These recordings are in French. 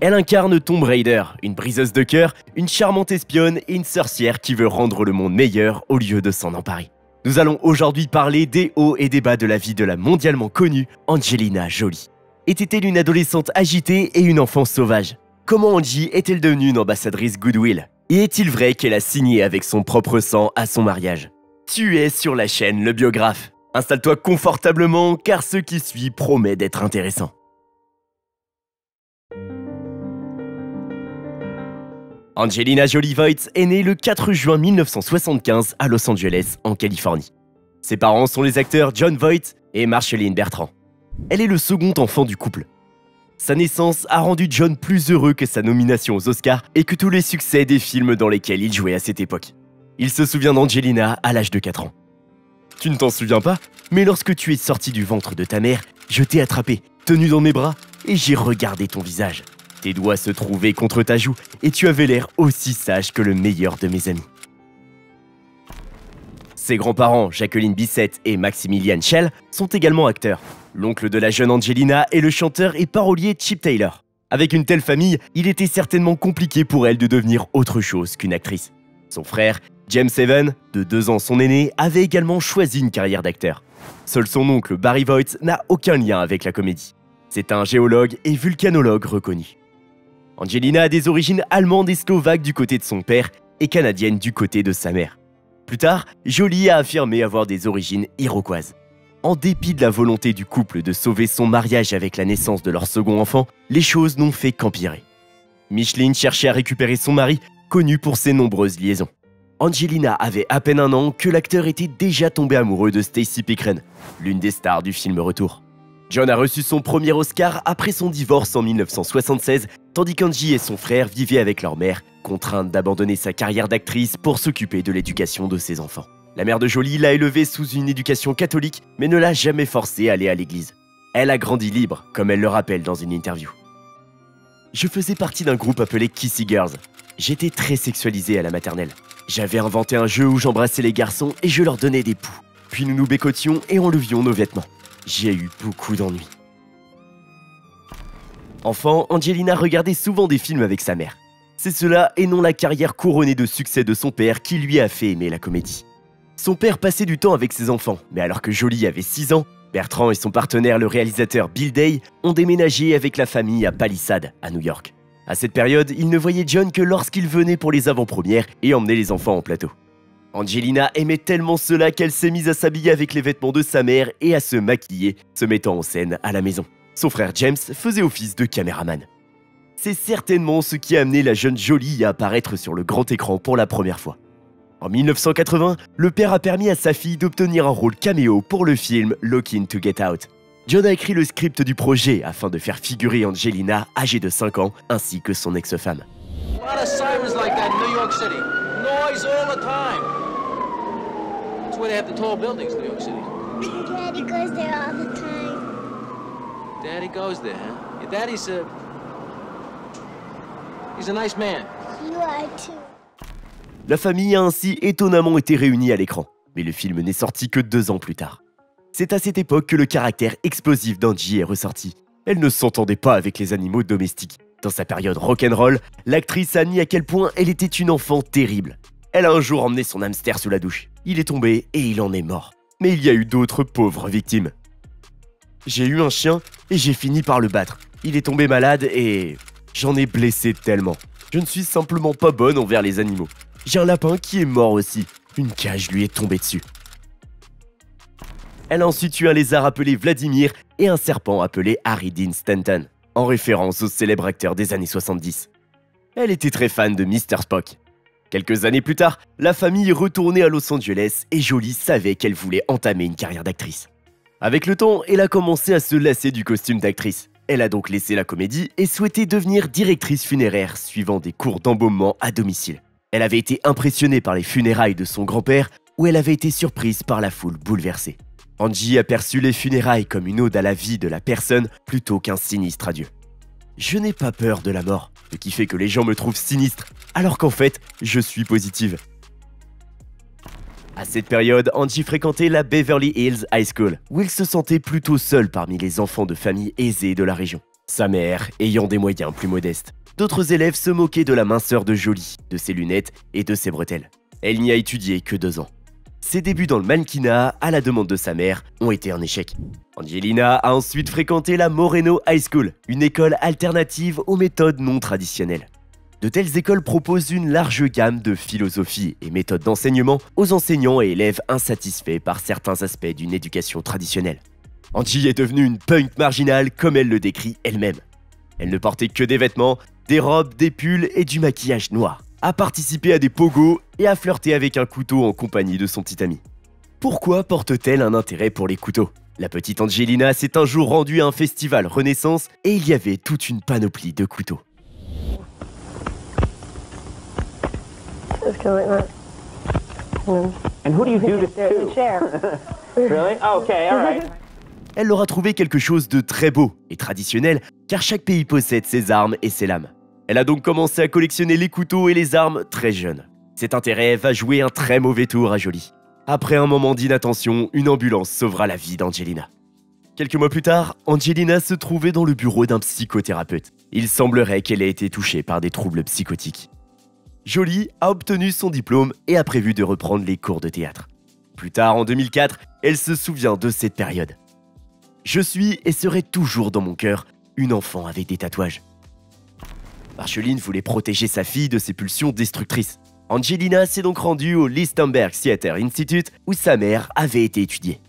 Elle incarne Tomb Raider, une briseuse de cœur, une charmante espionne et une sorcière qui veut rendre le monde meilleur au lieu de s'en emparer. Nous allons aujourd'hui parler des hauts et des bas de la vie de la mondialement connue Angelina Jolie. Était-elle une adolescente agitée et une enfant sauvage? Comment Angie est-elle devenue une ambassadrice Goodwill? Et est-il vrai qu'elle a signé avec son propre sang à son mariage? Tu es sur la chaîne Le Biographe. Installe-toi confortablement car ce qui suit promet d'être intéressant. Angelina Jolie Voigt est née le 4 juin 1975 à Los Angeles, en Californie. Ses parents sont les acteurs John Voight et Marceline Bertrand. Elle est le second enfant du couple. Sa naissance a rendu John plus heureux que sa nomination aux Oscars et que tous les succès des films dans lesquels il jouait à cette époque. Il se souvient d'Angelina à l'âge de 4 ans. Tu ne t'en souviens pas, mais lorsque tu es sorti du ventre de ta mère, je t'ai attrapé, tenu dans mes bras, et j'ai regardé ton visage. Tes doigts se trouvaient contre ta joue et tu avais l'air aussi sage que le meilleur de mes amis. Ses grands-parents, Jacqueline Bissett et Maximilian Schell, sont également acteurs. L'oncle de la jeune Angelina est le chanteur et parolier Chip Taylor. Avec une telle famille, il était certainement compliqué pour elle de devenir autre chose qu'une actrice. Son frère, James Evan, de deux ans son aîné, avait également choisi une carrière d'acteur. Seul son oncle Barry Voigt n'a aucun lien avec la comédie. C'est un géologue et vulcanologue reconnu. Angelina a des origines allemandes et slovaques du côté de son père et canadiennes du côté de sa mère. Plus tard, Jolie a affirmé avoir des origines iroquoises. En dépit de la volonté du couple de sauver son mariage avec la naissance de leur second enfant, les choses n'ont fait qu'empirer. Micheline cherchait à récupérer son mari, connu pour ses nombreuses liaisons. Angelina avait à peine un an que l'acteur était déjà tombé amoureux de Stacy Pickren, l'une des stars du film Retour. John a reçu son premier Oscar après son divorce en 1976, tandis qu'Angie et son frère vivaient avec leur mère, contrainte d'abandonner sa carrière d'actrice pour s'occuper de l'éducation de ses enfants. La mère de Jolie l'a élevée sous une éducation catholique, mais ne l'a jamais forcée à aller à l'église. Elle a grandi libre, comme elle le rappelle dans une interview. Je faisais partie d'un groupe appelé Kissy Girls. J'étais très sexualisée à la maternelle. J'avais inventé un jeu où j'embrassais les garçons et je leur donnais des poux. Puis nous nous bécotions et enlevions nos vêtements. J'ai eu beaucoup d'ennuis. Enfant, Angelina regardait souvent des films avec sa mère. C'est cela et non la carrière couronnée de succès de son père qui lui a fait aimer la comédie. Son père passait du temps avec ses enfants, mais alors que Jolie avait 6 ans, Bertrand et son partenaire le réalisateur Bill Day ont déménagé avec la famille à Palisade, à New York. À cette période, ils ne voyaient John que lorsqu'il venait pour les avant-premières et emmenait les enfants en plateau. Angelina aimait tellement cela qu'elle s'est mise à s'habiller avec les vêtements de sa mère et à se maquiller, se mettant en scène à la maison. Son frère James faisait office de caméraman. C'est certainement ce qui a amené la jeune Jolie à apparaître sur le grand écran pour la première fois. En 1980, le père a permis à sa fille d'obtenir un rôle caméo pour le film Looking to Get Out. John a écrit le script du projet afin de faire figurer Angelina, âgée de 5 ans, ainsi que son ex-femme. why they have the tall buildings in New York City. All the time. Daddy goes there, huh? Your daddy's a... He's a nice man. You are too. La famille a ainsi étonnamment été réunie à l'écran, mais le film n'est sorti que deux ans plus tard. C'est à cette époque que le caractère explosif d'Angie est ressorti. Elle ne s'entendait pas avec les animaux domestiques. Dans sa période rock'n'roll, l'actrice a mis à quel point elle était une enfant terrible. Elle a un jour emmené son hamster sous la douche. Il est tombé et il en est mort. Mais il y a eu d'autres pauvres victimes. J'ai eu un chien et j'ai fini par le battre. Il est tombé malade et j'en ai blessé tellement. Je ne suis simplement pas bonne envers les animaux. J'ai un lapin qui est mort aussi. Une cage lui est tombée dessus. Elle a ensuite eu un lézard appelé Vladimir et un serpent appelé Harry Dean Stanton, en référence au célèbre acteur des années 70. Elle était très fan de Mr. Spock. Quelques années plus tard, la famille retournait à Los Angeles et Jolie savait qu'elle voulait entamer une carrière d'actrice. Avec le temps, elle a commencé à se lasser du costume d'actrice. Elle a donc laissé la comédie et souhaitait devenir directrice funéraire suivant des cours d'embaumement à domicile. Elle avait été impressionnée par les funérailles de son grand-père où elle avait été surprise par la foule bouleversée. Angie aperçut les funérailles comme une ode à la vie de la personne plutôt qu'un sinistre adieu. Je n'ai pas peur de la mort, ce qui fait que les gens me trouvent sinistre, alors qu'en fait, je suis positive. À cette période, Angie fréquentait la Beverly Hills High School, où il se sentait plutôt seul parmi les enfants de familles aisées de la région. sa mère ayant des moyens plus modestes. D'autres élèves se moquaient de la minceur de Jolie, de ses lunettes et de ses bretelles. Elle n'y a étudié que deux ans. Ses débuts dans le mannequinat, à la demande de sa mère, ont été un échec. Angelina a ensuite fréquenté la Moreno High School, une école alternative aux méthodes non traditionnelles. De telles écoles proposent une large gamme de philosophies et méthodes d'enseignement aux enseignants et élèves insatisfaits par certains aspects d'une éducation traditionnelle. Angie est devenue une punk marginale comme elle le décrit elle-même. Elle ne portait que des vêtements, des robes, des pulls et du maquillage noir, a participé à des pogos et a flirté avec un couteau en compagnie de son petit ami. Pourquoi porte-t-elle un intérêt pour les couteaux? La petite Angelina s'est un jour rendue à un festival Renaissance et il y avait toute une panoplie de couteaux. Just go like that. And And who do you do this chair. Really? Okay, all right. Elle leur a trouvé quelque chose de très beau et traditionnel, car chaque pays possède ses armes et ses lames. Elle a donc commencé à collectionner les couteaux et les armes très jeune. Cet intérêt va jouer un très mauvais tour à Jolie. Après un moment d'inattention, une ambulance sauvera la vie d'Angelina. Quelques mois plus tard, Angelina se trouvait dans le bureau d'un psychothérapeute. Il semblerait qu'elle ait été touchée par des troubles psychotiques. Jolie a obtenu son diplôme et a prévu de reprendre les cours de théâtre. Plus tard, en 2004, elle se souvient de cette période. Je suis et serai toujours dans mon cœur une enfant avec des tatouages. Marceline voulait protéger sa fille de ses pulsions destructrices. Angelina s'est donc rendue au Listenberg Theater Institute où sa mère avait été étudiée.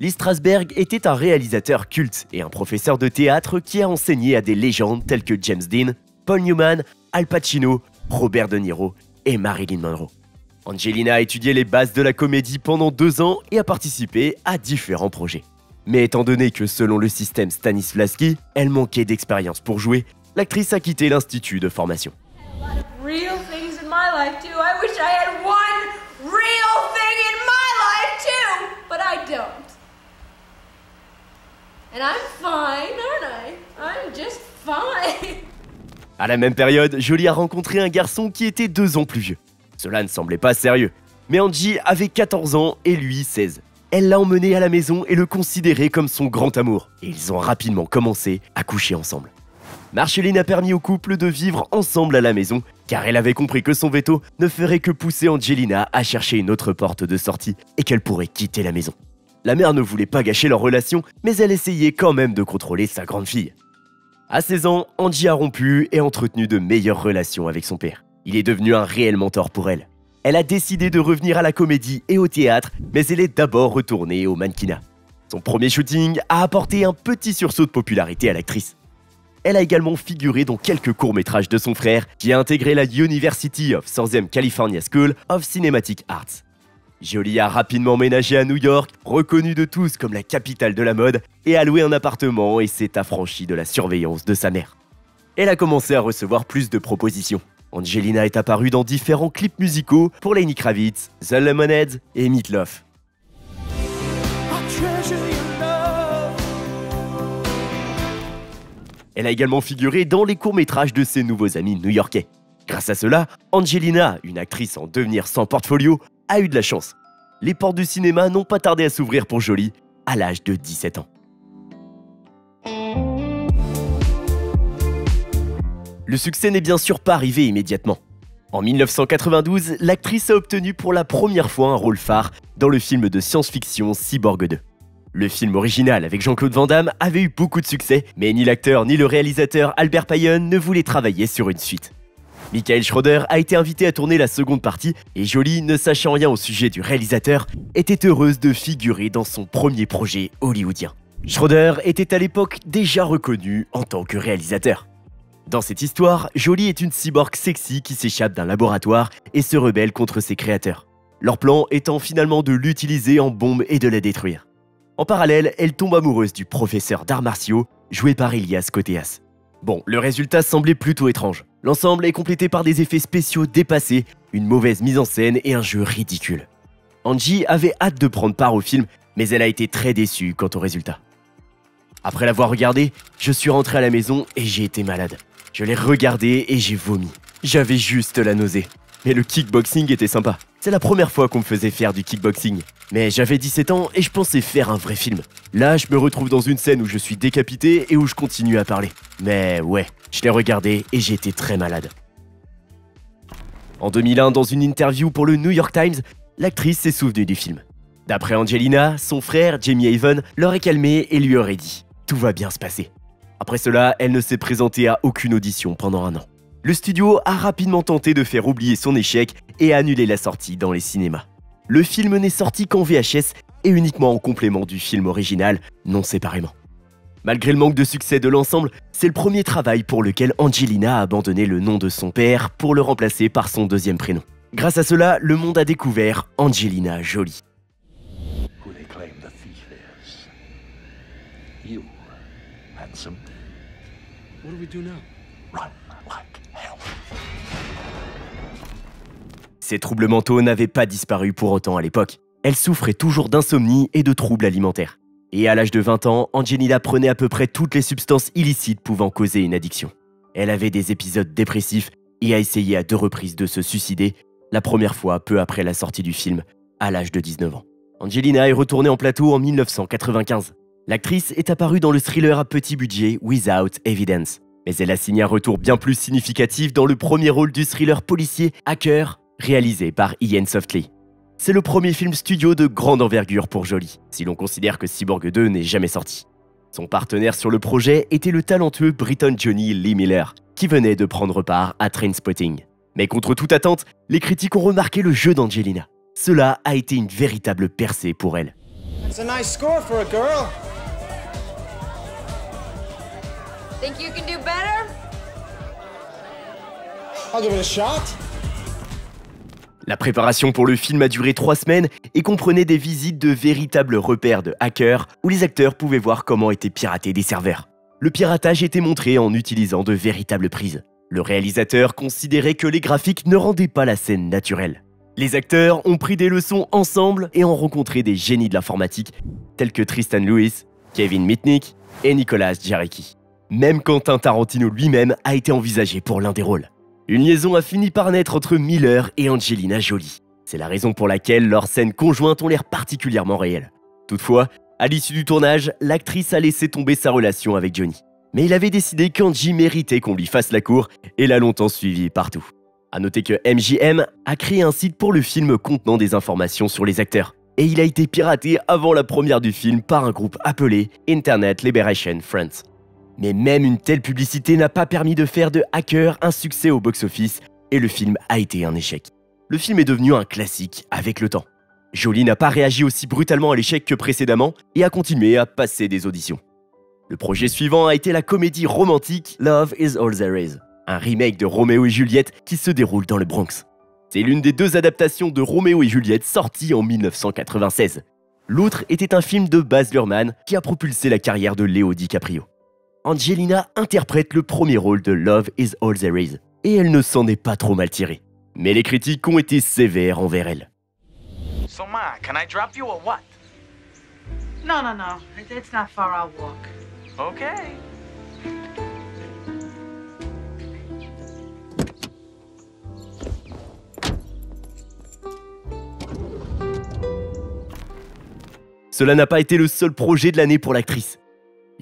Lee Strasberg était un réalisateur culte et un professeur de théâtre qui a enseigné à des légendes telles que James Dean, Paul Newman, Al Pacino, Robert De Niro et Marilyn Monroe. Angelina a étudié les bases de la comédie pendant deux ans et a participé à différents projets. Mais étant donné que selon le système Stanislavski, elle manquait d'expérience pour jouer, l'actrice a quitté l'institut de formation. À la même période, Jolie a rencontré un garçon qui était deux ans plus vieux. Cela ne semblait pas sérieux. Mais Angie avait 14 ans et lui 16. Elle l'a emmené à la maison et le considérait comme son grand amour. Et ils ont rapidement commencé à coucher ensemble. Marceline a permis au couple de vivre ensemble à la maison, car elle avait compris que son veto ne ferait que pousser Angelina à chercher une autre porte de sortie et qu'elle pourrait quitter la maison. La mère ne voulait pas gâcher leur relation, mais elle essayait quand même de contrôler sa grande fille. À 16 ans, Angie a rompu et entretenu de meilleures relations avec son père. Il est devenu un réel mentor pour elle. Elle a décidé de revenir à la comédie et au théâtre, mais elle est d'abord retournée au mannequinat. Son premier shooting a apporté un petit sursaut de popularité à l'actrice. Elle a également figuré dans quelques courts-métrages de son frère, qui a intégré la University of Southern California School of Cinematic Arts. Jolie a rapidement ménagé à New York, reconnue de tous comme la capitale de la mode, et a loué un appartement et s'est affranchie de la surveillance de sa mère. Elle a commencé à recevoir plus de propositions. Angelina est apparue dans différents clips musicaux pour Lenny Kravitz, The Lemonheads et Meatloaf. Elle a également figuré dans les courts-métrages de ses nouveaux amis new-yorkais. Grâce à cela, Angelina, une actrice en devenir sans portfolio, a eu de la chance. Les portes du cinéma n'ont pas tardé à s'ouvrir pour Jolie à l'âge de 17 ans. Le succès n'est bien sûr pas arrivé immédiatement. En 1992, l'actrice a obtenu pour la première fois un rôle phare dans le film de science-fiction Cyborg 2. Le film original avec Jean-Claude Van Damme avait eu beaucoup de succès, mais ni l'acteur ni le réalisateur Albert Payen ne voulaient travailler sur une suite. Michael Schroeder a été invité à tourner la seconde partie et Jolie, ne sachant rien au sujet du réalisateur, était heureuse de figurer dans son premier projet hollywoodien. Schroeder était à l'époque déjà reconnu en tant que réalisateur. Dans cette histoire, Jolie est une cyborg sexy qui s'échappe d'un laboratoire et se rebelle contre ses créateurs. Leur plan étant finalement de l'utiliser en bombe et de la détruire. En parallèle, elle tombe amoureuse du professeur d'arts martiaux, joué par Elias Koteas. Bon, le résultat semblait plutôt étrange. L'ensemble est complété par des effets spéciaux dépassés, une mauvaise mise en scène et un jeu ridicule. Angie avait hâte de prendre part au film, mais elle a été très déçue quant au résultat. Après l'avoir regardé, je suis rentré à la maison et j'ai été malade. Je l'ai regardé et j'ai vomi. J'avais juste la nausée. Mais le kickboxing était sympa. C'est la première fois qu'on me faisait faire du kickboxing. Mais j'avais 17 ans et je pensais faire un vrai film. Là, je me retrouve dans une scène où je suis décapité et où je continue à parler. Mais ouais, je l'ai regardé et j'étais très malade. En 2001, dans une interview pour le New York Times, l'actrice s'est souvenue du film. D'après Angelina, son frère, Jamie Haven, l'aurait calmé et lui aurait dit ⁇ Tout va bien se passer ⁇ Après cela, elle ne s'est présentée à aucune audition pendant un an. Le studio a rapidement tenté de faire oublier son échec et annulé la sortie dans les cinémas. Le film n'est sorti qu'en VHS et uniquement en complément du film original, non séparément. Malgré le manque de succès de l'ensemble, c'est le premier travail pour lequel Angelina a abandonné le nom de son père pour le remplacer par son deuxième prénom. Grâce à cela, le monde a découvert Angelina Jolie. who they claim the thief is. You, handsome, What do we do now? run like hell. Ses troubles mentaux n'avaient pas disparu pour autant à l'époque. Elle souffrait toujours d'insomnie et de troubles alimentaires. Et à l'âge de 20 ans, Angelina prenait à peu près toutes les substances illicites pouvant causer une addiction. Elle avait des épisodes dépressifs et a essayé à deux reprises de se suicider, la première fois peu après la sortie du film, à l'âge de 19 ans. Angelina est retournée en plateau en 1995. L'actrice est apparue dans le thriller à petit budget Without Evidence. Mais elle a signé un retour bien plus significatif dans le premier rôle du thriller policier Hacker, réalisé par Ian Softly. C'est le premier film studio de grande envergure pour Jolie, si l'on considère que Cyborg 2 n'est jamais sorti. Son partenaire sur le projet était le talentueux Britton Johnny Lee Miller, qui venait de prendre part à Trainspotting. Mais contre toute attente, les critiques ont remarqué le jeu d'Angelina. Cela a été une véritable percée pour elle. It's a nice score for a girl. Think you can do better? I'll give it a shot. La préparation pour le film a duré trois semaines et comprenait des visites de véritables repères de hackers où les acteurs pouvaient voir comment étaient piratés des serveurs. Le piratage était montré en utilisant de véritables prises. Le réalisateur considérait que les graphiques ne rendaient pas la scène naturelle. Les acteurs ont pris des leçons ensemble et ont rencontré des génies de l'informatique tels que Tristan Lewis, Kevin Mitnick et Nicolas Jarecki. Même Quentin Tarantino lui-même a été envisagé pour l'un des rôles. Une liaison a fini par naître entre Miller et Angelina Jolie. C'est la raison pour laquelle leurs scènes conjointes ont l'air particulièrement réelles. Toutefois, à l'issue du tournage, l'actrice a laissé tomber sa relation avec Johnny. Mais il avait décidé qu'Angie méritait qu'on lui fasse la cour et l'a longtemps suivi partout. A noter que MJM a créé un site pour le film contenant des informations sur les acteurs. Et il a été piraté avant la première du film par un groupe appelé Internet Liberation Friends. Mais même une telle publicité n'a pas permis de faire de Hacker un succès au box-office et le film a été un échec. Le film est devenu un classique avec le temps. Jolie n'a pas réagi aussi brutalement à l'échec que précédemment et a continué à passer des auditions. Le projet suivant a été la comédie romantique Love is All There Is, un remake de Roméo et Juliette qui se déroule dans le Bronx. C'est l'une des deux adaptations de Roméo et Juliette sorties en 1996. L'autre était un film de Baz Luhrmann qui a propulsé la carrière de Léo DiCaprio. Angelina interprète le premier rôle de Love is All There Is, et elle ne s'en est pas trop mal tirée. Mais les critiques ont été sévères envers elle. So, Ma, can I drop you or what? No, no, no. It- It's not far. I'll walk. Okay. Cela n'a pas été le seul projet de l'année pour l'actrice.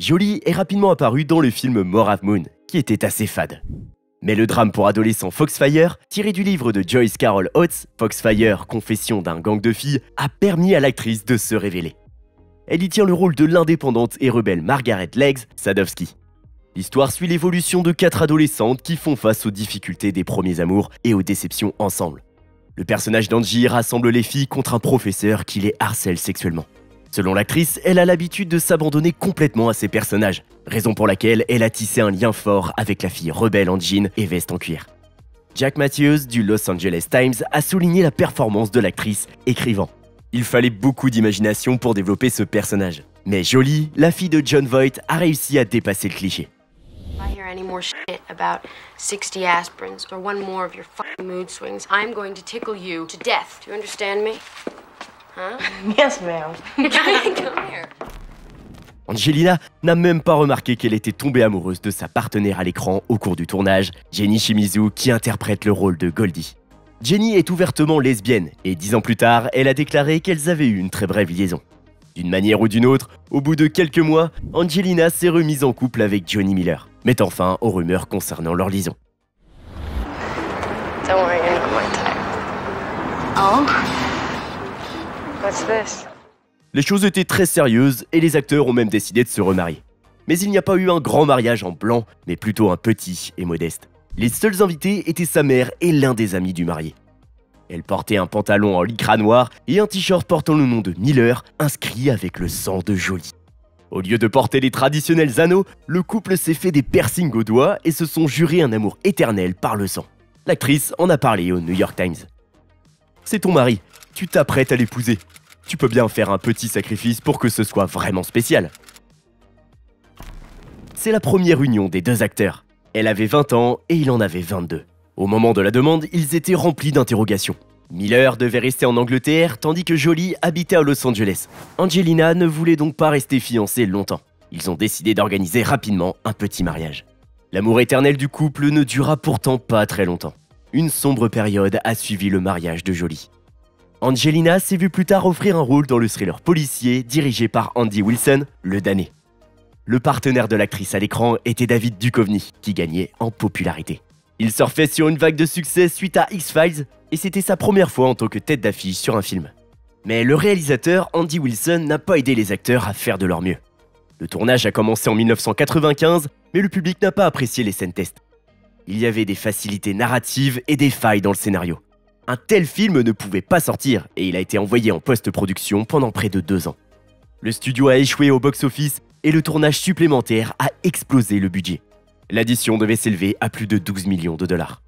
Jolie est rapidement apparue dans le film More of Moon, qui était assez fade. Mais le drame pour adolescents Foxfire, tiré du livre de Joyce Carol Oates, Foxfire, confession d'un gang de filles, a permis à l'actrice de se révéler. Elle y tient le rôle de l'indépendante et rebelle Margaret Legs Sadowski. L'histoire suit l'évolution de quatre adolescentes qui font face aux difficultés des premiers amours et aux déceptions ensemble. Le personnage d'Angie rassemble les filles contre un professeur qui les harcèle sexuellement. Selon l'actrice, elle a l'habitude de s'abandonner complètement à ses personnages, raison pour laquelle elle a tissé un lien fort avec la fille rebelle en jean et veste en cuir. Jack Matthews du Los Angeles Times a souligné la performance de l'actrice, écrivant Il fallait beaucoup d'imagination pour développer ce personnage. Mais Jolie, la fille de John Voight, a réussi à dépasser le cliché. If I hear any more shit about 60 aspirins or one more of your fucking mood swings, I'm going to tickle you to death. Do you understand me? Huh? Yes, ma'am. Come here. Angelina n'a même pas remarqué qu'elle était tombée amoureuse de sa partenaire à l'écran au cours du tournage, Jenny Shimizu, qui interprète le rôle de Goldie. Jenny est ouvertement lesbienne et dix ans plus tard, elle a déclaré qu'elles avaient eu une très brève liaison. D'une manière ou d'une autre, au bout de quelques mois, Angelina s'est remise en couple avec Johnny Miller, mettant fin aux rumeurs concernant leur liaison. Don't worry, you're not my type. Oh? Les choses étaient très sérieuses et les acteurs ont même décidé de se remarier. Mais il n'y a pas eu un grand mariage en blanc, mais plutôt un petit et modeste. Les seuls invités étaient sa mère et l'un des amis du marié. Elle portait un pantalon en lycra noir et un t-shirt portant le nom de Miller, inscrit avec le sang de Jolie. Au lieu de porter les traditionnels anneaux, le couple s'est fait des piercings aux doigts et se sont jurés un amour éternel par le sang. L'actrice en a parlé au New York Times. C'est ton mari, tu t'apprêtes à l'épouser. Tu peux bien faire un petit sacrifice pour que ce soit vraiment spécial. C'est la première union des deux acteurs. Elle avait 20 ans et il en avait 22. Au moment de la demande, ils étaient remplis d'interrogations. Miller devait rester en Angleterre tandis que Jolie habitait à Los Angeles. Angelina ne voulait donc pas rester fiancée longtemps. Ils ont décidé d'organiser rapidement un petit mariage. L'amour éternel du couple ne dura pourtant pas très longtemps. Une sombre période a suivi le mariage de Jolie. Angelina s'est vue plus tard offrir un rôle dans le thriller policier dirigé par Andy Wilson, Le Damné. Le partenaire de l'actrice à l'écran était David Duchovny, qui gagnait en popularité. Il surfait sur une vague de succès suite à X-Files et c'était sa première fois en tant que tête d'affiche sur un film. Mais le réalisateur Andy Wilson n'a pas aidé les acteurs à faire de leur mieux. Le tournage a commencé en 1995, mais le public n'a pas apprécié les scènes tests. Il y avait des facilités narratives et des failles dans le scénario. Un tel film ne pouvait pas sortir et il a été envoyé en post-production pendant près de deux ans. Le studio a échoué au box-office et le tournage supplémentaire a explosé le budget. L'addition devait s'élever à plus de 12 millions de dollars.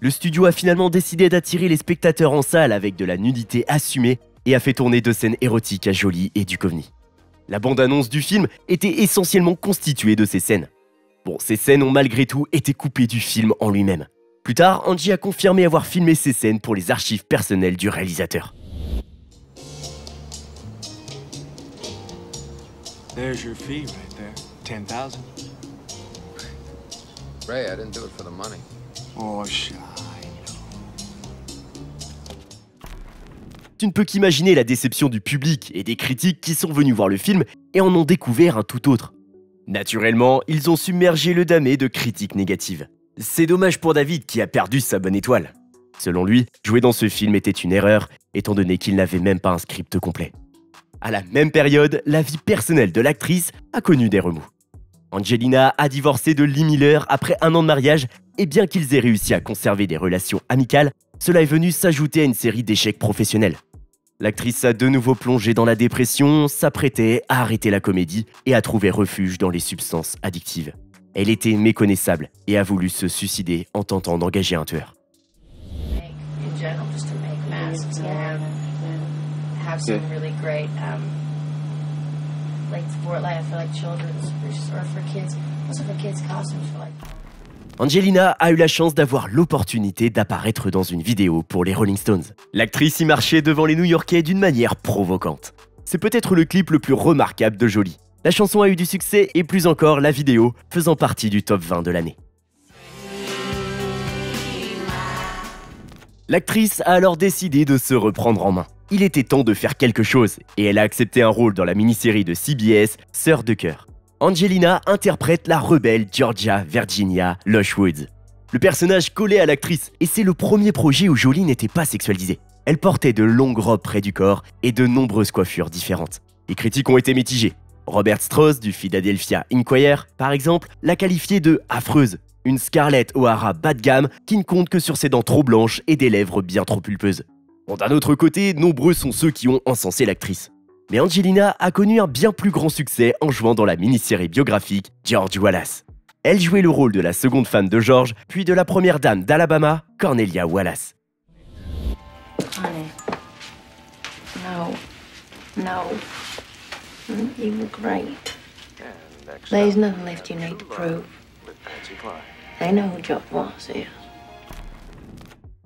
Le studio a finalement décidé d'attirer les spectateurs en salle avec de la nudité assumée et a fait tourner deux scènes érotiques à Jolie et Duchovny. La bande-annonce du film était essentiellement constituée de ces scènes. Bon, ces scènes ont malgré tout été coupées du film en lui-même. Plus tard, Angie a confirmé avoir filmé ces scènes pour les archives personnelles du réalisateur. There's your fee right there. 10,000. Ray, I didn't do it for the money. Oh, shy. Tu ne peux qu'imaginer la déception du public et des critiques qui sont venus voir le film et en ont découvert un tout autre. Naturellement, ils ont submergé le damé de critiques négatives. C'est dommage pour David qui a perdu sa bonne étoile. Selon lui, jouer dans ce film était une erreur, étant donné qu'il n'avait même pas un script complet. À la même période, la vie personnelle de l'actrice a connu des remous. Angelina a divorcé de Lee Miller après un an de mariage, et bien qu'ils aient réussi à conserver des relations amicales, cela est venu s'ajouter à une série d'échecs professionnels. L'actrice a de nouveau plongé dans la dépression, s'apprêtait à arrêter la comédie et a trouvé refuge dans les substances addictives. Elle était méconnaissable et a voulu se suicider en tentant d'engager un tueur. Angelina a eu la chance d'avoir l'opportunité d'apparaître dans une vidéo pour les Rolling Stones. L'actrice y marchait devant les New-Yorkais d'une manière provocante. C'est peut-être le clip le plus remarquable de Jolie. La chanson a eu du succès et plus encore la vidéo faisant partie du top 20 de l'année. L'actrice a alors décidé de se reprendre en main. Il était temps de faire quelque chose et elle a accepté un rôle dans la mini-série de CBS Sœur de cœur. Angelina interprète la rebelle Georgia Virginia Lushwood. Le personnage collait à l'actrice et c'est le premier projet où Jolie n'était pas sexualisée. Elle portait de longues robes près du corps et de nombreuses coiffures différentes. Les critiques ont été mitigées. Robert Strauss du Philadelphia Inquirer, par exemple, l'a qualifiée de affreuse, une Scarlett O'Hara bas de gamme qui ne compte que sur ses dents trop blanches et des lèvres bien trop pulpeuses. D'un autre côté, nombreux sont ceux qui ont encensé l'actrice. Mais Angelina a connu un bien plus grand succès en jouant dans la mini-série biographique George Wallace. Elle jouait le rôle de la seconde femme de George, puis de la première dame d'Alabama, Cornelia Wallace. Honey. No. No. You look great. And next There's up, nothing left you need to prove. with Patsy Cline. They know who George Wallace is.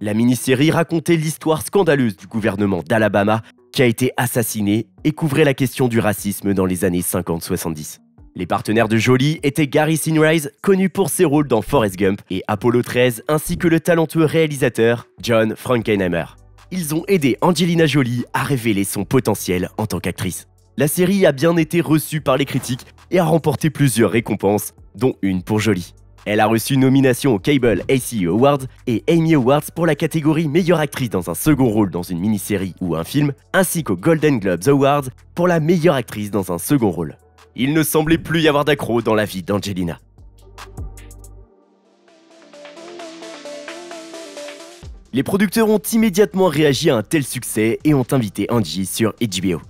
La mini-série racontait l'histoire scandaleuse du gouvernement d'Alabama qui a été assassiné et couvrait la question du racisme dans les années 50-70. Les partenaires de Jolie étaient Gary Sinise, connu pour ses rôles dans Forrest Gump et Apollo 13, ainsi que le talentueux réalisateur John Frankenheimer. Ils ont aidé Angelina Jolie à révéler son potentiel en tant qu'actrice. La série a bien été reçue par les critiques et a remporté plusieurs récompenses, dont une pour Jolie. Elle a reçu nomination au Cable ACU Awards et Amy Awards pour la catégorie meilleure actrice dans un second rôle dans une mini-série ou un film, ainsi qu'au Golden Globes Awards pour la meilleure actrice dans un second rôle. Il ne semblait plus y avoir d'accro dans la vie d'Angelina. Les producteurs ont immédiatement réagi à un tel succès et ont invité Angie sur HBO.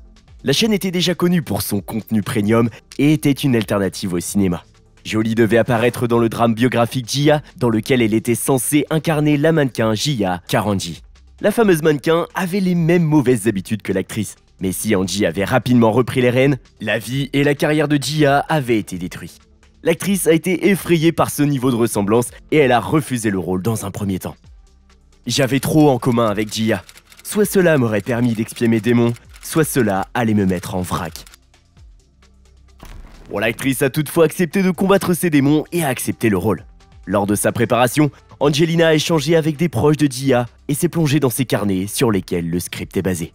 La chaîne était déjà connue pour son contenu premium et était une alternative au cinéma. Jolie devait apparaître dans le drame biographique Gia, dans lequel elle était censée incarner la mannequin Gia Karanji. La fameuse mannequin avait les mêmes mauvaises habitudes que l'actrice. Mais si Angie avait rapidement repris les rênes, la vie et la carrière de Gia avaient été détruites. L'actrice a été effrayée par ce niveau de ressemblance et elle a refusé le rôle dans un premier temps. J'avais trop en commun avec Gia. Soit cela m'aurait permis d'expier mes démons, soit cela allait me mettre en vrac. L'actrice a toutefois accepté de combattre ses démons et a accepté le rôle. Lors de sa préparation, Angelina a échangé avec des proches de Gia et s'est plongée dans ses carnets sur lesquels le script est basé.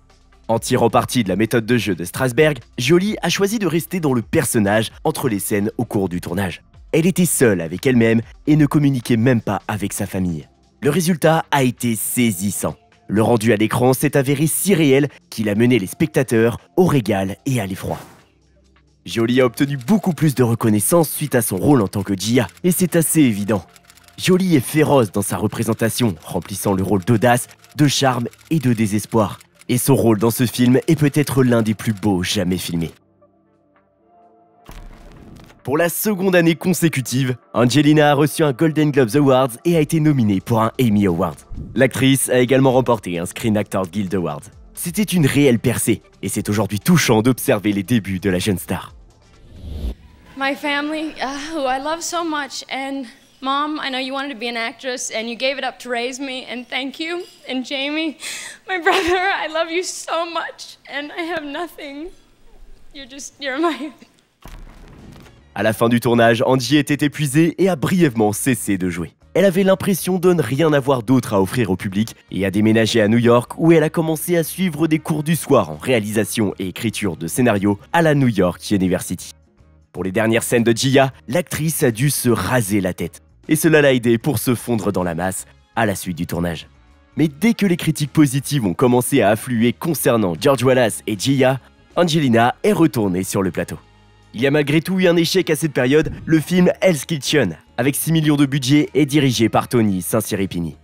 En tirant parti de la méthode de jeu de Strasberg, Jolie a choisi de rester dans le personnage entre les scènes au cours du tournage. Elle était seule avec elle-même et ne communiquait même pas avec sa famille. Le résultat a été saisissant. Le rendu à l'écran s'est avéré si réel qu'il a mené les spectateurs au régal et à l'effroi. Jolie a obtenu beaucoup plus de reconnaissance suite à son rôle en tant que Gia, et c'est assez évident. Jolie est féroce dans sa représentation, remplissant le rôle d'audace, de charme et de désespoir. Et son rôle dans ce film est peut-être l'un des plus beaux jamais filmés. Pour la seconde année consécutive, Angelina a reçu un Golden Globes Awards et a été nominée pour un Emmy Award. L'actrice a également remporté un Screen Actors Guild Award. C'était une réelle percée, et c'est aujourd'hui touchant d'observer les débuts de la jeune star. My family, uh, who I love so much, and Mom, I know you wanted to be an actress and you gave it up to raise me, and thank you. And Jamie, my brother, I love you so much, and I have nothing. You're just, you're my. À la fin du tournage, Angie était épuisée et a brièvement cessé de jouer. Elle avait l'impression de ne rien avoir d'autre à offrir au public et a déménagé à New York où elle a commencé à suivre des cours du soir en réalisation et écriture de scénarios à la New York University. Pour les dernières scènes de Gia, l'actrice a dû se raser la tête. Et cela l'a aidé pour se fondre dans la masse à la suite du tournage. Mais dès que les critiques positives ont commencé à affluer concernant George Wallace et Gia, Angelina est retournée sur le plateau. Il y a malgré tout eu un échec à cette période, le film Hell's Kitchen, avec 6 millions de budget et dirigé par Tony Saint-Siripini.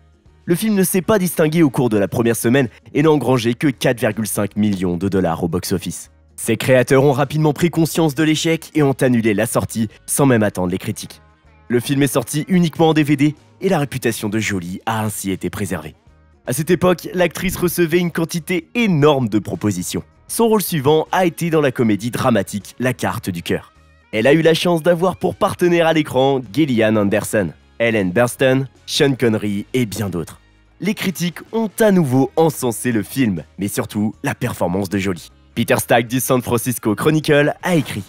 Le film ne s'est pas distingué au cours de la première semaine et n'a engrangé que 4,5 millions de dollars au box-office. Ses créateurs ont rapidement pris conscience de l'échec et ont annulé la sortie sans même attendre les critiques. Le film est sorti uniquement en DVD et la réputation de Jolie a ainsi été préservée. À cette époque, l'actrice recevait une quantité énorme de propositions. Son rôle suivant a été dans la comédie dramatique La carte du cœur. Elle a eu la chance d'avoir pour partenaire à l'écran Gillian Anderson, Ellen Burstyn, Sean Connery et bien d'autres. Les critiques ont à nouveau encensé le film, mais surtout la performance de Jolie. Peter Stack du San Francisco Chronicle a écrit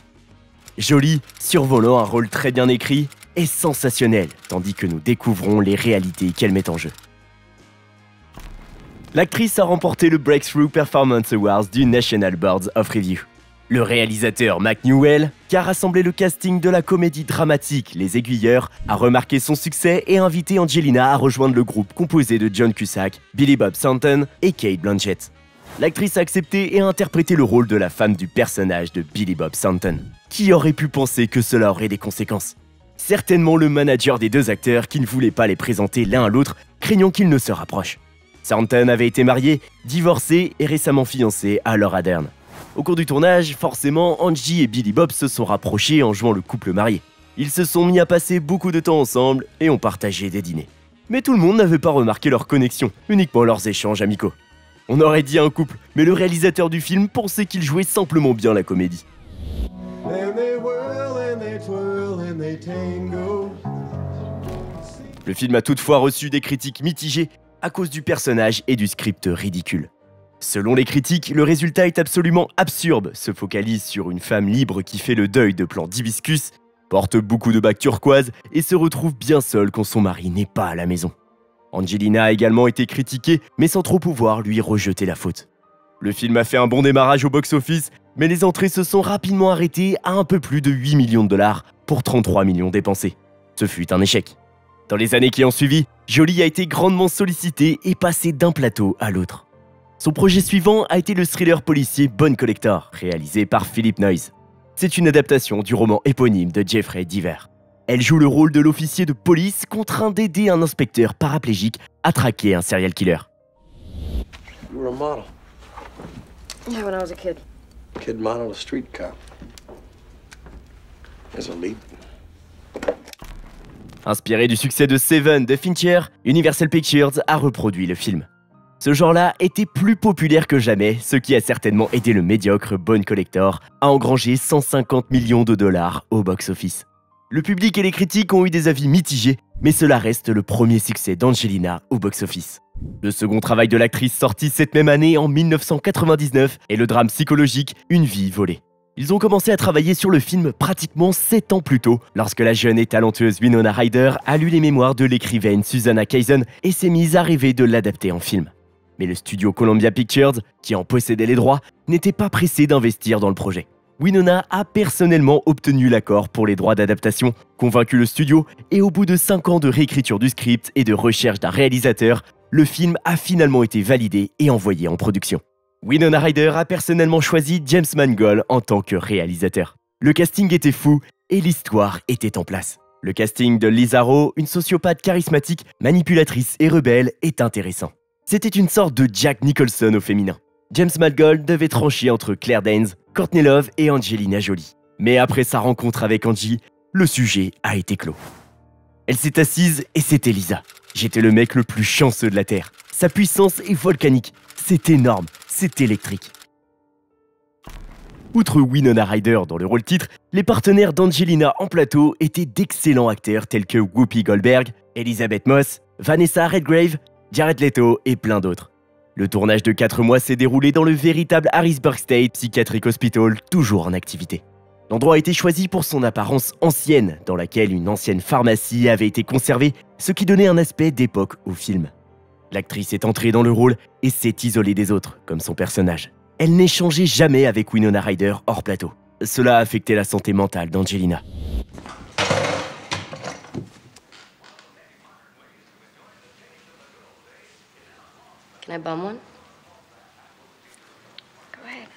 Jolie, survolant un rôle très bien écrit, est sensationnel, tandis que nous découvrons les réalités qu'elle met en jeu. L'actrice a remporté le Breakthrough Performance Awards du National Board of Review. Le réalisateur Mac Newell, qui a rassemblé le casting de la comédie dramatique Les Aiguilleurs, a remarqué son succès et invité Angelina à rejoindre le groupe composé de John Cusack, Billy Bob Thornton et Kate Blanchett. L'actrice a accepté et a interprété le rôle de la femme du personnage de Billy Bob Thornton. Qui aurait pu penser que cela aurait des conséquences? Certainement le manager des deux acteurs qui ne voulait pas les présenter l'un à l'autre, craignant qu'ils ne se rapprochent. Thornton avait été marié, divorcé et récemment fiancé à Laura Dern. Au cours du tournage, forcément, Angie et Billy Bob se sont rapprochés en jouant le couple marié. Ils se sont mis à passer beaucoup de temps ensemble et ont partagé des dîners. Mais tout le monde n'avait pas remarqué leur connexion, uniquement leurs échanges amicaux. On aurait dit un couple, mais le réalisateur du film pensait qu'il jouait simplement bien la comédie. Le film a toutefois reçu des critiques mitigées à cause du personnage et du script ridicule. Selon les critiques, le résultat est absolument absurde, se focalise sur une femme libre qui fait le deuil de plans d'hibiscus, porte beaucoup de bacs turquoises et se retrouve bien seule quand son mari n'est pas à la maison. Angelina a également été critiquée, mais sans trop pouvoir lui rejeter la faute. Le film a fait un bon démarrage au box-office, Mais les entrées se sont rapidement arrêtées à un peu plus de 8 millions de dollars pour 33 millions dépensés. Ce fut un échec. Dans les années qui ont suivi, Jolie a été grandement sollicité et passé d'un plateau à l'autre. Son projet suivant a été le thriller policier Bonne Collector, réalisé par Philip Noyes. C'est une adaptation du roman éponyme de Jeffrey Diver. Elle joue le rôle de l'officier de police contraint d'aider un inspecteur paraplégique à traquer un serial killer. You were a model. Yeah, when I was a kid. Kid model, a street cop. There's a leap. Inspiré du succès de Seven de Fincher, Universal Pictures a reproduit le film. Ce genre-là était plus populaire que jamais, ce qui a certainement aidé le médiocre Bone Collector à engranger 150 millions de dollars au box-office. Le public et les critiques ont eu des avis mitigés, mais cela reste le premier succès d'Angelina au box-office. Le second travail de l'actrice sorti cette même année en 1999 est le drame psychologique Une vie volée. Ils ont commencé à travailler sur le film pratiquement 7 ans plus tôt, lorsque la jeune et talentueuse Winona Ryder a lu les mémoires de l'écrivaine Susanna Kaysen et s'est mise à rêver de l'adapter en film. Mais le studio Columbia Pictures, qui en possédait les droits, n'était pas pressé d'investir dans le projet. Winona a personnellement obtenu l'accord pour les droits d'adaptation, convaincu le studio, et au bout de 5 ans de réécriture du script et de recherche d'un réalisateur, le film a finalement été validé et envoyé en production. Winona Ryder a personnellement choisi James Mangold en tant que réalisateur. Le casting était fou et l'histoire était en place. Le casting de Lisa Rowe, une sociopathe charismatique, manipulatrice et rebelle, est intéressant. C'était une sorte de Jack Nicholson au féminin. James Mangold devait trancher entre Claire Danes, Courtney Love et Angelina Jolie. Mais après sa rencontre avec Angie, le sujet a été clos. Elle s'est assise et c'était Lisa. J'étais le mec le plus chanceux de la Terre. Sa puissance est volcanique. C'est énorme. C'est électrique. Outre Winona Ryder dans le rôle titre, les partenaires d'Angelina en plateau étaient d'excellents acteurs tels que Whoopi Goldberg, Elizabeth Moss, Vanessa Redgrave, Jared Leto et plein d'autres. Le tournage de 4 mois s'est déroulé dans le véritable Harrisburg State Psychiatric Hospital, toujours en activité. L'endroit a été choisi pour son apparence ancienne, dans laquelle une ancienne pharmacie avait été conservée, ce qui donnait un aspect d'époque au film. L'actrice est entrée dans le rôle et s'est isolée des autres, comme son personnage. Elle n'échangeait jamais avec Winona Ryder hors plateau. Cela a affecté la santé mentale d'Angelina. Can? Go ahead.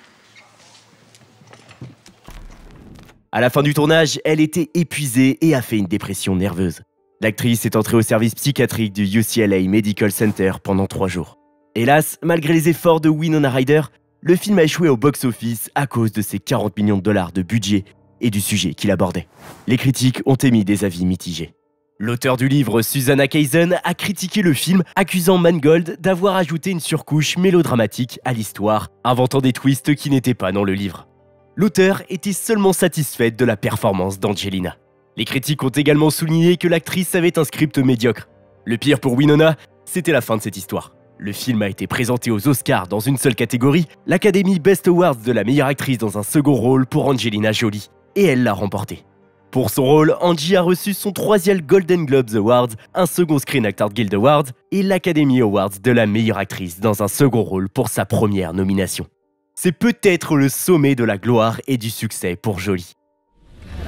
À la fin du tournage, elle était épuisée et a fait une dépression nerveuse. L'actrice est entrée au service psychiatrique du UCLA Medical Center pendant trois jours. Hélas, malgré les efforts de Winona Ryder, le film a échoué au box-office à cause de ses 40 millions de dollars de budget et du sujet qu'il abordait. Les critiques ont émis des avis mitigés. L'auteur du livre, Susanna Kaysen, a critiqué le film, accusant Mangold d'avoir ajouté une surcouche mélodramatique à l'histoire, inventant des twists qui n'étaient pas dans le livre. L'auteur était seulement satisfaite de la performance d'Angelina. Les critiques ont également souligné que l'actrice avait un script médiocre. Le pire pour Winona, c'était la fin de cette histoire. Le film a été présenté aux Oscars dans une seule catégorie, l'Academy Best Awards de la meilleure actrice dans un second rôle pour Angelina Jolie, et elle l'a remporté. Pour son rôle, Angie a reçu son troisième Golden Globes Award, un second Screen Actors Guild Award et l'Academy Awards de la meilleure actrice dans un second rôle pour sa première nomination. C'est peut-être le sommet de la gloire et du succès pour Jolie.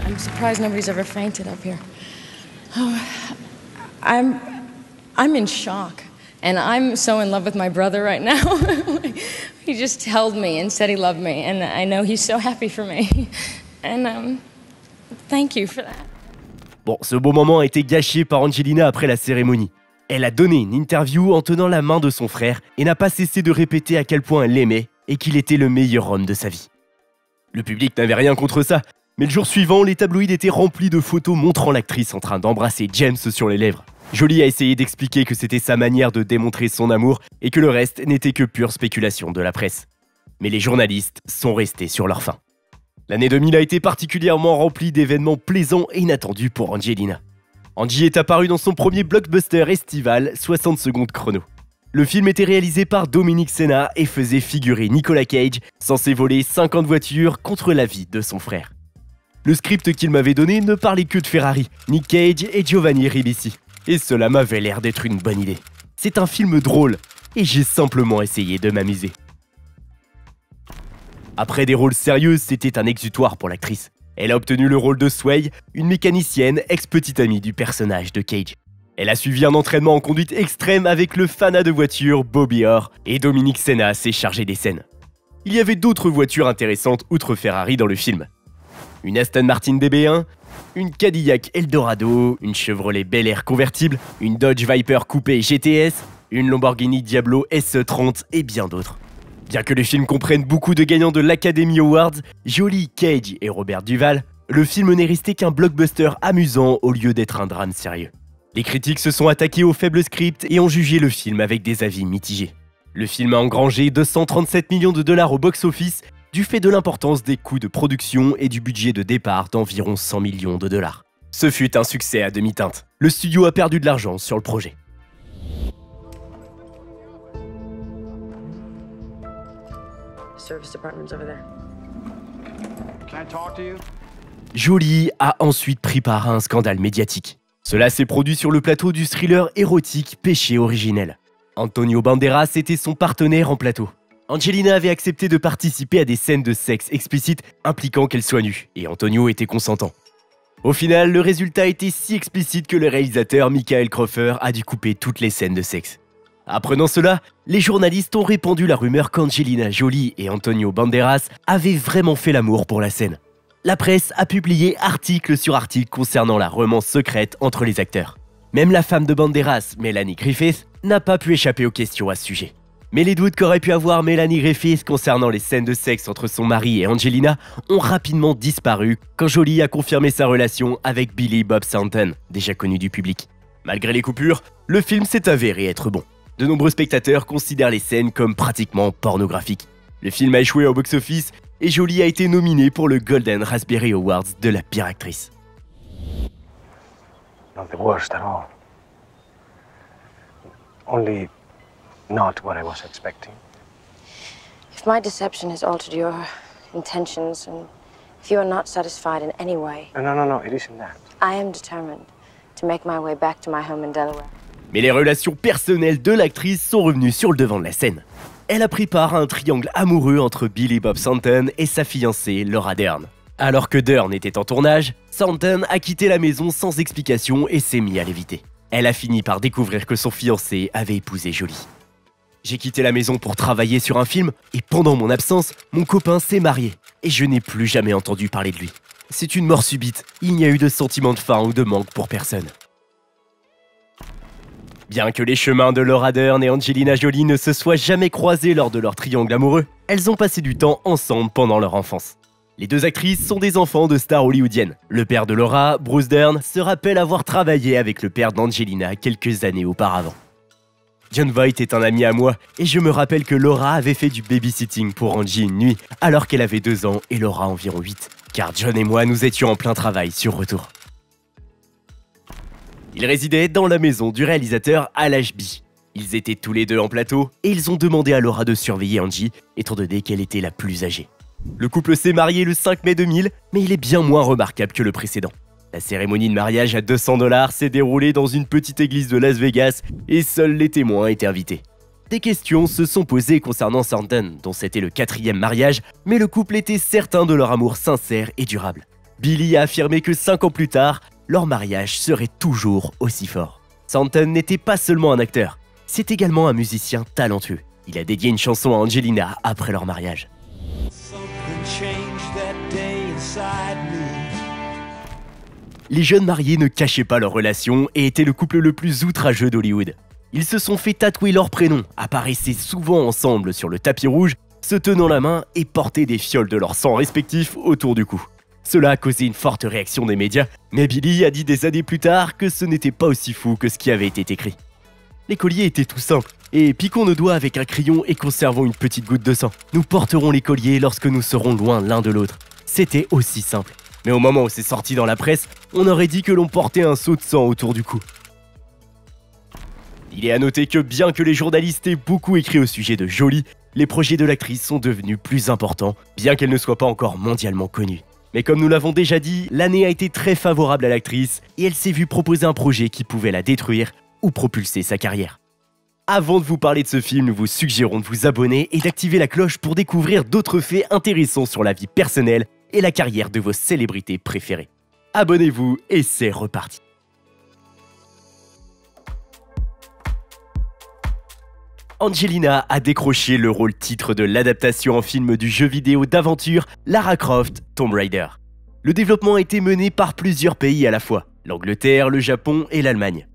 I'm surprised nobody's ever fainted up here. Oh, I'm, I'm in shock, and I'm so in love with my brother right now. he just held me and said he loved me, and I know he's so happy for me. And um, thank you for that. Bon, ce beau moment a été gâché par Angelina après la cérémonie. Elle a donné une interview en tenant la main de son frère et n'a pas cessé de répéter à quel point elle l'aimait et qu'il était le meilleur homme de sa vie. Le public n'avait rien contre ça, mais le jour suivant, les tabloïds étaient remplis de photos montrant l'actrice en train d'embrasser James sur les lèvres. Jolie a essayé d'expliquer que c'était sa manière de démontrer son amour et que le reste n'était que pure spéculation de la presse. Mais les journalistes sont restés sur leur faim. L'année 2000 a été particulièrement remplie d'événements plaisants et inattendus pour Angelina. Angie est apparue dans son premier blockbuster estival, 60 secondes chrono. Le film était réalisé par Dominique Senna et faisait figurer Nicolas Cage, censé voler 50 voitures contre la vie de son frère. Le script qu'il m'avait donné ne parlait que de Ferrari, Nick Cage et Giovanni Ribisi. Et cela m'avait l'air d'être une bonne idée. C'est un film drôle, et j'ai simplement essayé de m'amuser. Après des rôles sérieux, c'était un exutoire pour l'actrice. Elle a obtenu le rôle de Sway, une mécanicienne ex-petite amie du personnage de Cage. Elle a suivi un entraînement en conduite extrême avec le fanat de voitures Bobby Orr et Dominique Senna s'est chargé des scènes. Il y avait d'autres voitures intéressantes outre Ferrari dans le film. Une Aston Martin DB1, une Cadillac Eldorado, une Chevrolet Bel Air convertible, une Dodge Viper coupé GTS, une Lamborghini Diablo SE30 et bien d'autres. Bien que le film comprenne beaucoup de gagnants de l'Academy Awards, Jolie, Cage et Robert Duval, le film n'est resté qu'un blockbuster amusant au lieu d'être un drame sérieux. Les critiques se sont attaqués au faible script et ont jugé le film avec des avis mitigés. Le film a engrangé 237 millions de dollars au box-office du fait de l'importance des coûts de production et du budget de départ d'environ 100 millions de dollars. Ce fut un succès à demi-teinte. Le studio a perdu de l'argent sur le projet. Service department's over there. Can I talk to you? Jolie a ensuite pris part à un scandale médiatique. Cela s'est produit sur le plateau du thriller érotique Péché originel. Antonio Banderas était son partenaire en plateau. Angelina avait accepté de participer à des scènes de sexe explicites impliquant qu'elle soit nue, et Antonio était consentant. Au final, le résultat était si explicite que le réalisateur Michael Crawford a dû couper toutes les scènes de sexe. Apprenant cela, les journalistes ont répandu la rumeur qu'Angelina Jolie et Antonio Banderas avaient vraiment fait l'amour pour la scène. La presse a publié article sur article concernant la romance secrète entre les acteurs. Même la femme de Banderas, Melanie Griffith, n'a pas pu échapper aux questions à ce sujet. Mais les doutes qu'aurait pu avoir Melanie Griffith concernant les scènes de sexe entre son mari et Angelina ont rapidement disparu quand Jolie a confirmé sa relation avec Billy Bob Thornton, déjà connu du public. Malgré les coupures, le film s'est avéré être bon. De nombreux spectateurs considèrent les scènes comme pratiquement pornographiques. Le film a échoué au box-office et Jolie a été nominée pour le Golden Raspberry Awards de la pire actrice. Not the worst at all. Only not what I was expecting. If my deception has altered your intentions and if you are not satisfied in any way, No, no, no, no, it isn't that. I am determined to make my way back to my home in Delaware. Mais les relations personnelles de l'actrice sont revenues sur le devant de la scène. Elle a pris part à un triangle amoureux entre Billy Bob Thornton et sa fiancée Laura Dern. Alors que Dern était en tournage, Thornton a quitté la maison sans explication et s'est mis à l'éviter. Elle a fini par découvrir que son fiancé avait épousé Jolie. J'ai quitté la maison pour travailler sur un film et pendant mon absence, mon copain s'est marié et je n'ai plus jamais entendu parler de lui. C'est une mort subite, il n'y a eu de sentiment de faim ou de manque pour personne. Bien que les chemins de Laura Dern et Angelina Jolie ne se soient jamais croisés lors de leur triangle amoureux, elles ont passé du temps ensemble pendant leur enfance. Les deux actrices sont des enfants de stars hollywoodiennes. Le père de Laura, Bruce Dern, se rappelle avoir travaillé avec le père d'Angelina quelques années auparavant. John Voight est un ami à moi et je me rappelle que Laura avait fait du babysitting pour Angie une nuit alors qu'elle avait 2 ans et Laura environ 8. Car John et moi nous étions en plein travail sur retour. Ils résidaient dans la maison du réalisateur Al Ashby. Ils étaient tous les deux en plateau et ils ont demandé à Laura de surveiller Angie étant donné qu'elle était la plus âgée. Le couple s'est marié le 5 mai 2000, mais il est bien moins remarquable que le précédent. La cérémonie de mariage à 200 dollars s'est déroulée dans une petite église de Las Vegas et seuls les témoins étaient invités. Des questions se sont posées concernant Thornton, dont c'était le quatrième mariage, mais le couple était certain de leur amour sincère et durable. Billy a affirmé que 5 ans plus tard, leur mariage serait toujours aussi fort. Thornton n'était pas seulement un acteur, c'est également un musicien talentueux. Il a dédié une chanson à Angelina après leur mariage. Les jeunes mariés ne cachaient pas leur relation et étaient le couple le plus outrageux d'Hollywood. Ils se sont fait tatouer leur prénom, apparaissaient souvent ensemble sur le tapis rouge, se tenant la main et portaient des fioles de leur sang respectifs autour du cou. Cela a causé une forte réaction des médias, mais Billy a dit des années plus tard que ce n'était pas aussi fou que ce qui avait été écrit. Les colliers étaient tout simples, et piquons nos doigts avec un crayon et conservons une petite goutte de sang. Nous porterons les colliers lorsque nous serons loin l'un de l'autre. C'était aussi simple. Mais au moment où c'est sorti dans la presse, on aurait dit que l'on portait un seau de sang autour du cou. Il est à noter que bien que les journalistes aient beaucoup écrit au sujet de Jolie, les projets de l'actrice sont devenus plus importants, bien qu'elle ne soit pas encore mondialement connue. Mais comme nous l'avons déjà dit, l'année a été très favorable à l'actrice et elle s'est vue proposer un projet qui pouvait la détruire ou propulser sa carrière. Avant de vous parler de ce film, nous vous suggérons de vous abonner et d'activer la cloche pour découvrir d'autres faits intéressants sur la vie personnelle et la carrière de vos célébrités préférées. Abonnez-vous et c'est reparti. Angelina a décroché le rôle titre de l'adaptation en film du jeu vidéo d'aventure Lara Croft Tomb Raider. Le développement a été mené par plusieurs pays à la fois, l'Angleterre, le Japon et l'Allemagne.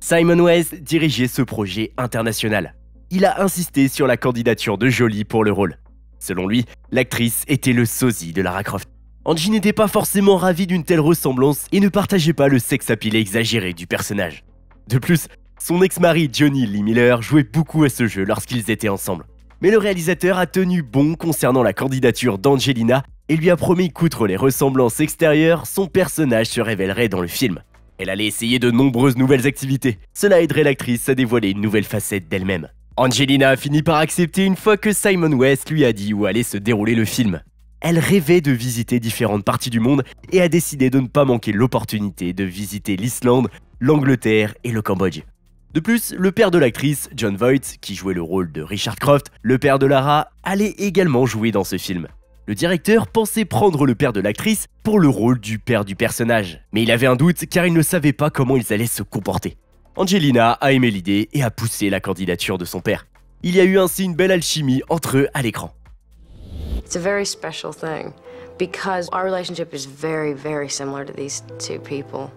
Simon West dirigeait ce projet international. Il a insisté sur la candidature de Jolie pour le rôle. Selon lui, l'actrice était le sosie de Lara Croft. Angie n'était pas forcément ravie d'une telle ressemblance et ne partageait pas le sex appeal exagéré du personnage. De plus, son ex-mari Johnny Lee Miller jouait beaucoup à ce jeu lorsqu'ils étaient ensemble. Mais le réalisateur a tenu bon concernant la candidature d'Angelina et lui a promis qu'outre les ressemblances extérieures, son personnage se révélerait dans le film. Elle allait essayer de nombreuses nouvelles activités. Cela aiderait l'actrice à dévoiler une nouvelle facette d'elle-même. Angelina a fini par accepter une fois que Simon West lui a dit où allait se dérouler le film. Elle rêvait de visiter différentes parties du monde et a décidé de ne pas manquer l'opportunité de visiter l'Islande, l'Angleterre et le Cambodge. De plus, le père de l'actrice, John Voight, qui jouait le rôle de Richard Croft, le père de Lara, allait également jouer dans ce film. Le directeur pensait prendre le père de l'actrice pour le rôle du père du personnage, mais il avait un doute car il ne savait pas comment ils allaient se comporter. Angelina a aimé l'idée et a poussé la candidature de son père. Il y a eu ainsi une belle alchimie entre eux à l'écran. It's a very special thing because our relationship is very, very similar to these two people.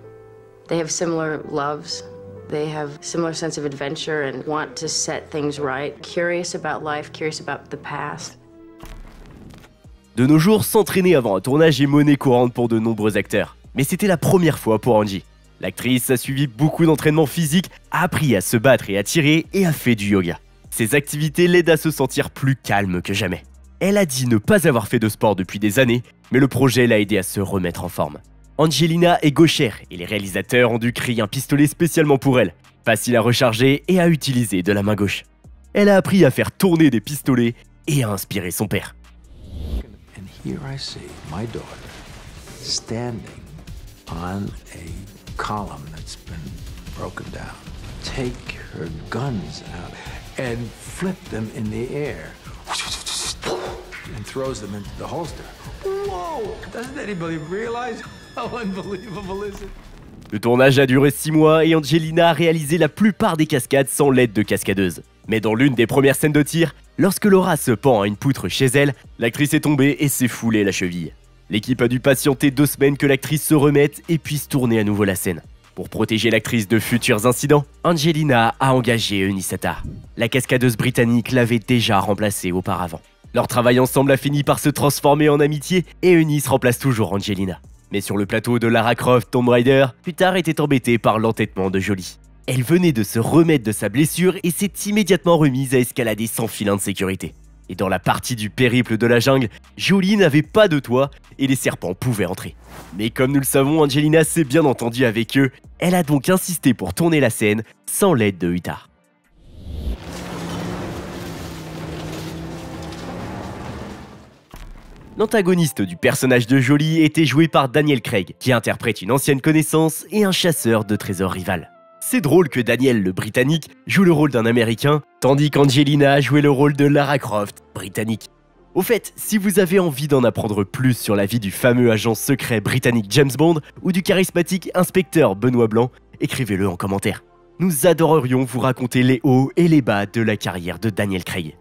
They have similar loves. They have similar sense of adventure and want to set things right. Curious about life, curious about the past. De nos jours, s'entraîner avant un tournage est monnaie courante pour de nombreux acteurs. Mais c'était la première fois pour Angie. L'actrice a suivi beaucoup d'entraînement physique, a appris à se battre et à tirer et a fait du yoga. Ces activités l'aident à se sentir plus calme que jamais. Elle a dit ne pas avoir fait de sport depuis des années, mais le projet l'a aidé à se remettre en forme. Angelina est gauchère et les réalisateurs ont dû créer un pistolet spécialement pour elle, facile à recharger et à utiliser de la main gauche. Elle a appris à faire tourner des pistolets et à inspirer son père. And here I see my daughter standing on a column that's been broken down. Take her guns out and flip them in the air. And throws them into the holster. Whoa! Doesn't anybody realize it? Le tournage a duré 6 mois et Angelina a réalisé la plupart des cascades sans l'aide de cascadeuses. Mais dans l'une des premières scènes de tir, lorsque Laura se pend à une poutre chez elle, l'actrice est tombée et s'est foulée la cheville. L'équipe a dû patienter deux semaines que l'actrice se remette et puisse tourner à nouveau la scène. Pour protéger l'actrice de futurs incidents, Angelina a engagé Eunice Attar. La cascadeuse britannique l'avait déjà remplacée auparavant. Leur travail ensemble a fini par se transformer en amitié et Eunice remplace toujours Angelina. Mais sur le plateau de Lara Croft Tomb Raider, Putar était embêtée par l'entêtement de Jolie. Elle venait de se remettre de sa blessure et s'est immédiatement remise à escalader sans filin de sécurité. Et dans la partie du périple de la jungle, Jolie n'avait pas de toit et les serpents pouvaient entrer. Mais comme nous le savons, Angelina s'est bien entendue avec eux, elle a donc insisté pour tourner la scène sans l'aide de Utah. L'antagoniste du personnage de Jolie était joué par Daniel Craig, qui interprète une ancienne connaissance et un chasseur de trésors rival. C'est drôle que Daniel le Britannique joue le rôle d'un Américain, tandis qu'Angelina a joué le rôle de Lara Croft, Britannique. Au fait, si vous avez envie d'en apprendre plus sur la vie du fameux agent secret britannique James Bond ou du charismatique inspecteur Benoît Blanc, écrivez-le en commentaire. Nous adorerions vous raconter les hauts et les bas de la carrière de Daniel Craig.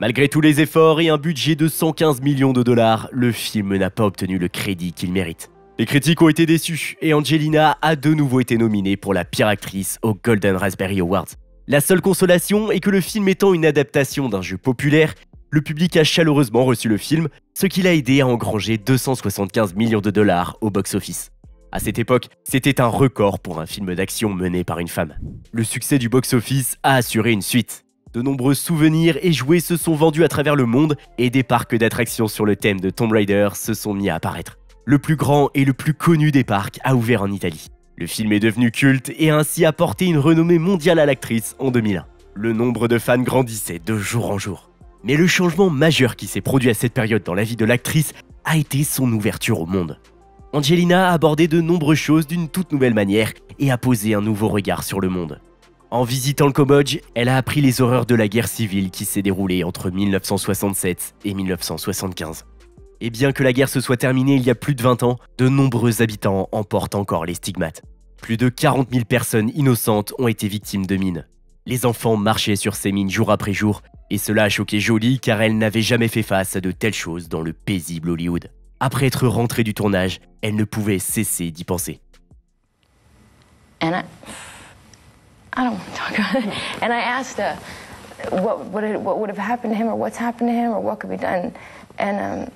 Malgré tous les efforts et un budget de 115 millions de dollars, le film n'a pas obtenu le crédit qu'il mérite. Les critiques ont été déçus et Angelina a de nouveau été nominée pour la pire actrice aux Golden Raspberry Awards. La seule consolation est que le film étant une adaptation d'un jeu populaire, le public a chaleureusement reçu le film, ce qui l'a aidé à engranger 275 millions de dollars au box-office. À cette époque, c'était un record pour un film d'action mené par une femme. Le succès du box-office a assuré une suite. De nombreux souvenirs et jouets se sont vendus à travers le monde et des parcs d'attractions sur le thème de Tomb Raider se sont mis à apparaître. le plus grand et le plus connu des parcs, a ouvert en Italie. Le film est devenu culte et a ainsi apporté une renommée mondiale à l'actrice en 2001. Le nombre de fans grandissait de jour en jour. Mais le changement majeur qui s'est produit à cette période dans la vie de l'actrice a été son ouverture au monde. Angelina a abordé de nombreuses choses d'une toute nouvelle manière et a posé un nouveau regard sur le monde. En visitant le Cambodge, elle a appris les horreurs de la guerre civile qui s'est déroulée entre 1967 et 1975. Et bien que la guerre se soit terminée il y a plus de 20 ans, de nombreux habitants en portent encore les stigmates. Plus de 40 000 personnes innocentes ont été victimes de mines. Les enfants marchaient sur ces mines jour après jour, et cela a choqué Jolie car elle n'avait jamais fait face à de telles choses dans le paisible Hollywood. Après être rentrée du tournage, elle ne pouvait cesser d'y penser. I don't want to talk about it. And I asked her what, what, had- what would have happened to him or what's happened to him or what could be done. And um,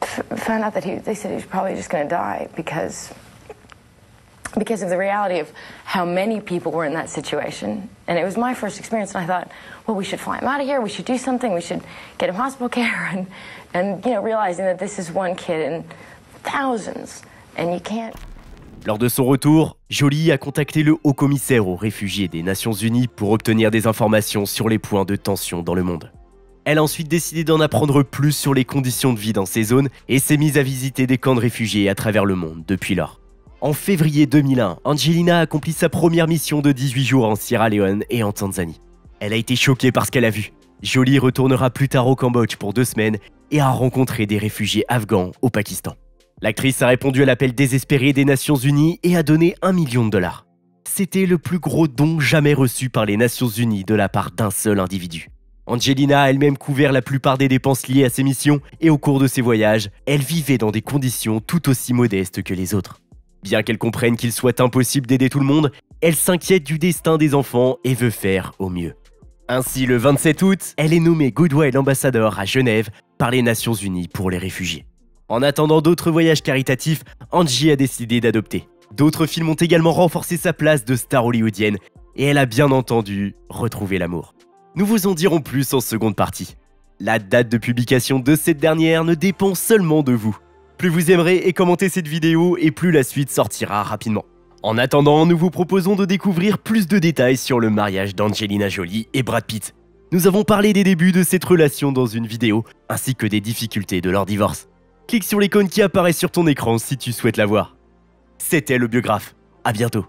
f- found out that he, they said he was probably just going to die because, because of the reality of how many people were in that situation. And it was my first experience, and I thought, well, we should fly him out of here. We should do something. We should get him hospital care. And, and you know, realizing that this is one kid in thousands, and you can't Lors de son retour, Jolie a contacté le haut commissaire aux réfugiés des Nations Unies pour obtenir des informations sur les points de tension dans le monde. Elle a ensuite décidé d'en apprendre plus sur les conditions de vie dans ces zones et s'est mise à visiter des camps de réfugiés à travers le monde depuis lors. En février 2001, Angelina a accompli sa première mission de 18 jours en Sierra Leone et en Tanzanie. Elle a été choquée par ce qu'elle a vu. Jolie retournera plus tard au Cambodge pour deux semaines et a rencontré des réfugiés afghans au Pakistan. L'actrice a répondu à l'appel désespéré des Nations Unies et a donné un million de dollars. C'était le plus gros don jamais reçu par les Nations Unies de la part d'un seul individu. Angelina a elle-même couvert la plupart des dépenses liées à ses missions et au cours de ses voyages, elle vivait dans des conditions tout aussi modestes que les autres. Bien qu'elle comprenne qu'il soit impossible d'aider tout le monde, elle s'inquiète du destin des enfants et veut faire au mieux. Ainsi, le 27 août, elle est nommée Goodwill Ambassador à Genève par les Nations Unies pour les réfugiés. En attendant d'autres voyages caritatifs, Angie a décidé d'adopter. D'autres films ont également renforcé sa place de star hollywoodienne et elle a bien entendu retrouvé l'amour. Nous vous en dirons plus en seconde partie. La date de publication de cette dernière ne dépend seulement de vous. Plus vous aimerez et commentez cette vidéo et plus la suite sortira rapidement. En attendant, nous vous proposons de découvrir plus de détails sur le mariage d'Angelina Jolie et Brad Pitt. Nous avons parlé des débuts de cette relation dans une vidéo, ainsi que des difficultés de leur divorce. Clique sur l'icône qui apparaît sur ton écran si tu souhaites la voir. C'était le biographe. À bientôt.